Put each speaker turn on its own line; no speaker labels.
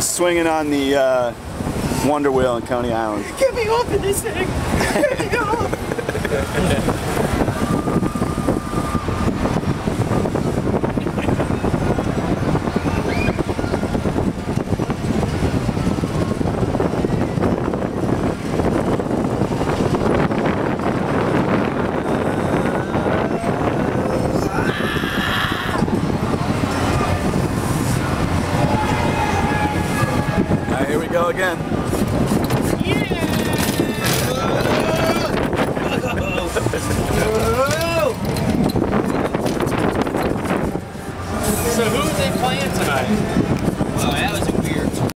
swinging on the uh, Wonder Wheel in Coney Island.
Get me off of this thing!
Go again.
So who are they playing tonight?
Well, that was